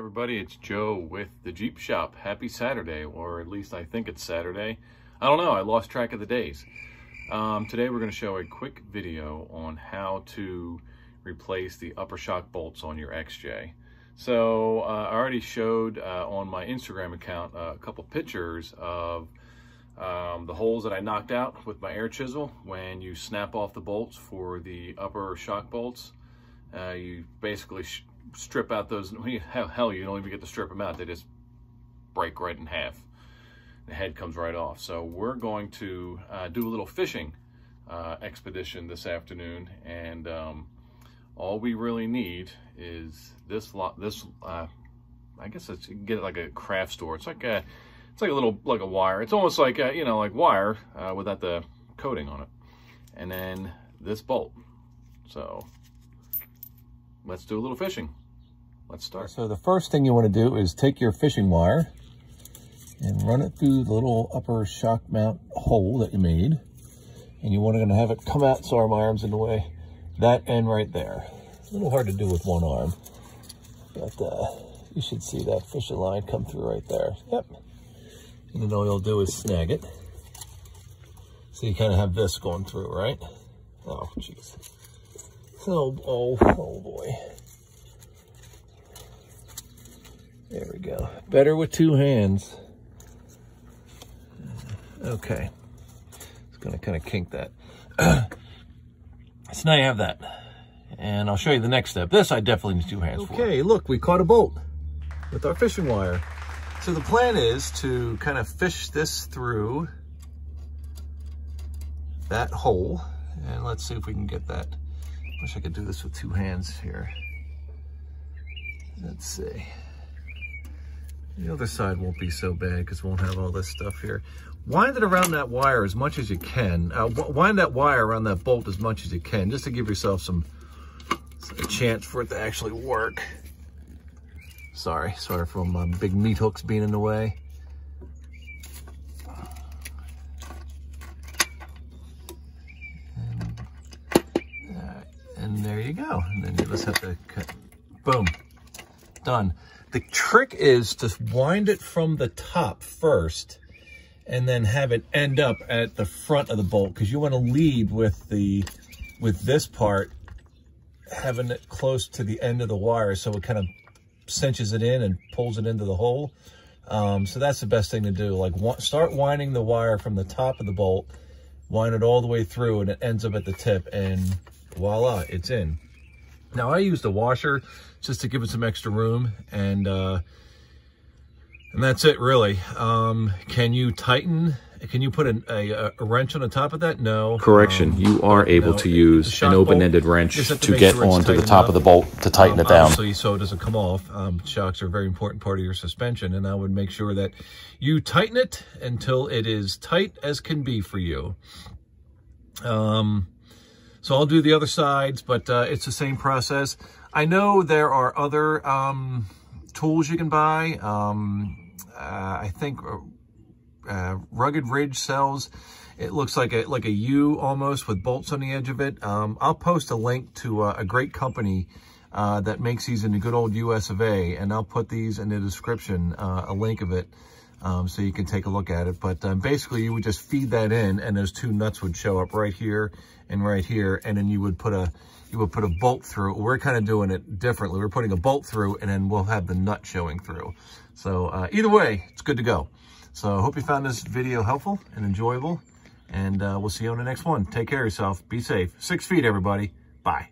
everybody, it's Joe with the Jeep Shop. Happy Saturday, or at least I think it's Saturday. I don't know, I lost track of the days. Um, today we're going to show a quick video on how to replace the upper shock bolts on your XJ. So uh, I already showed uh, on my Instagram account uh, a couple pictures of um, the holes that I knocked out with my air chisel when you snap off the bolts for the upper shock bolts. Uh, you basically strip out those, hell, you don't even get to strip them out. They just break right in half. The head comes right off. So we're going to uh, do a little fishing uh, expedition this afternoon. And um, all we really need is this lot, this, uh, I guess it's, you can get it like a craft store. It's like a, it's like a little, like a wire. It's almost like, a, you know, like wire uh, without the coating on it. And then this bolt. So let's do a little fishing. Let's start. So the first thing you want to do is take your fishing wire and run it through the little upper shock mount hole that you made. And you want to have it come out, sorry, my arm's in the way. That end right there. a little hard to do with one arm, but uh, you should see that fishing line come through right there. Yep. And then all you'll do is snag it. So you kind of have this going through, right? Oh, jeez. Oh, oh, oh boy. There we go. Better with two hands. Okay. It's going to kind of kink that. so now you have that. And I'll show you the next step. This I definitely need two hands okay, for. Okay, look, we caught a bolt with our fishing wire. So the plan is to kind of fish this through that hole. And let's see if we can get that. Wish I could do this with two hands here. Let's see. The other side won't be so bad because we won't have all this stuff here. Wind it around that wire as much as you can. Uh, wind that wire around that bolt as much as you can, just to give yourself some chance for it to actually work. Sorry, sorry for my big meat hooks being in the way. And, uh, and there you go. And then you just have to cut, boom, done. The trick is to wind it from the top first and then have it end up at the front of the bolt because you want to lead with the with this part having it close to the end of the wire so it kind of cinches it in and pulls it into the hole. Um, so that's the best thing to do. Like start winding the wire from the top of the bolt, wind it all the way through and it ends up at the tip and voila, it's in. Now I used a washer just to give it some extra room and uh, and that's it really. Um, can you tighten, can you put a, a, a, wrench on the top of that? No. Correction, um, you are able no, to use an open-ended wrench to, to get sure onto the top of the bolt to tighten um, it down. Obviously, so it doesn't come off. Um, shocks are a very important part of your suspension and I would make sure that you tighten it until it is tight as can be for you. Um, so I'll do the other sides, but uh, it's the same process. I know there are other um, tools you can buy. Um, uh, I think uh, uh, Rugged Ridge sells, it looks like a, like a U almost with bolts on the edge of it. Um, I'll post a link to uh, a great company uh, that makes these in the good old US of A, and I'll put these in the description, a link of it um, so you can take a look at it. But um, basically, you would just feed that in, and those two nuts would show up right here and right here, and then you would put a you would put a bolt through. We're kind of doing it differently. We're putting a bolt through, and then we'll have the nut showing through. So uh, either way, it's good to go. So I hope you found this video helpful and enjoyable, and uh, we'll see you on the next one. Take care of yourself. Be safe. Six feet, everybody. Bye.